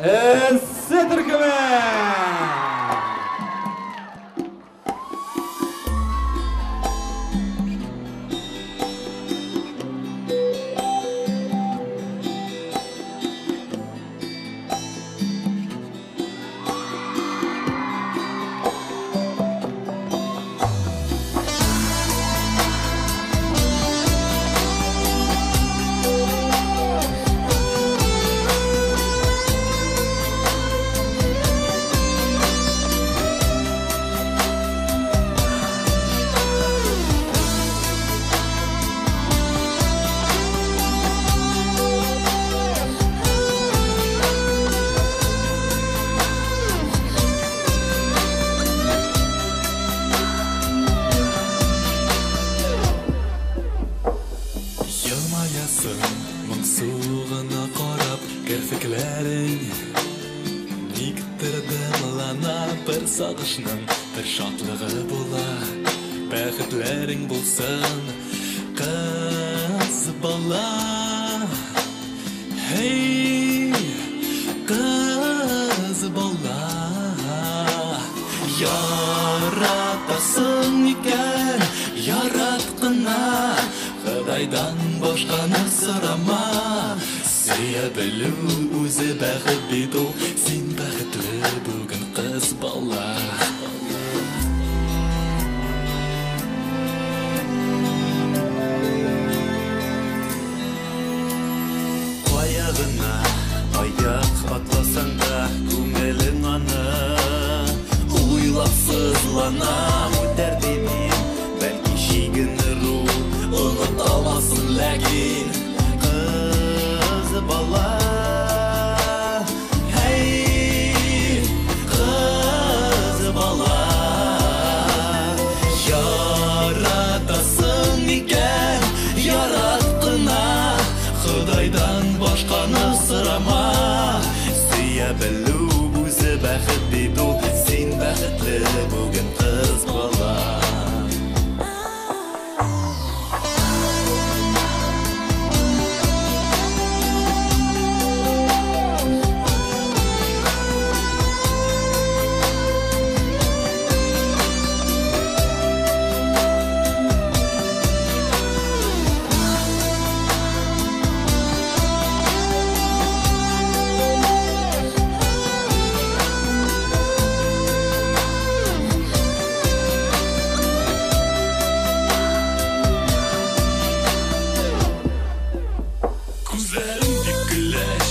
And center command! Сағышның бір шатлығы бола Бәхетлерің болсын қыз бала Хей, қыз бала Яратасың екен, яратқына Құдайдан башқаны сұрама Сүйе білу өзі бақыт бит ол Сен бақытлы бүгін қыз бала Аяғына аяқ атласаң да көңілің аны Ойлап сызлана өтер демейм Бәлки шегініру ұғыт аласың ләкин Күзләреңде күләш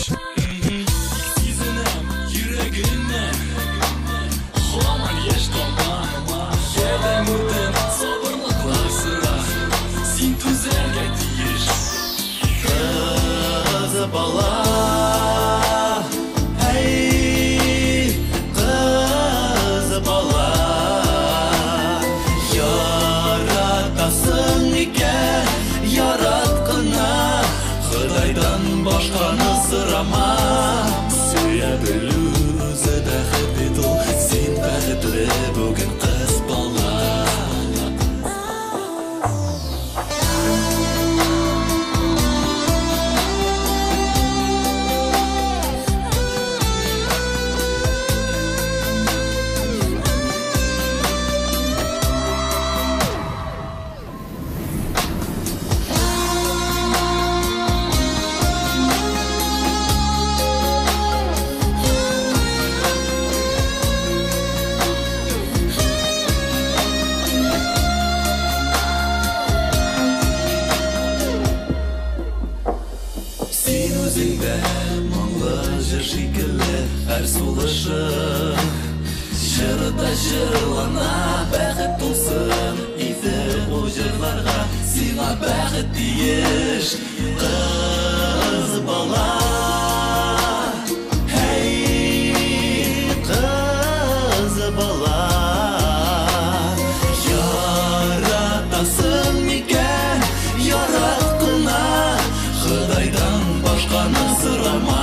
Сезінем йөрәгеннән Һаман яшь тама Ярдәм үтен сабырлыклар сыра Син түзәргә тиеш Кыз бала роман, свет и. Сен өзіңді мұңлы жыр шикілі әр сұлышың Жырда жырлана бәхет тусын Иді ол жырларға сиңа бәхет тиеш. başkana sıramaz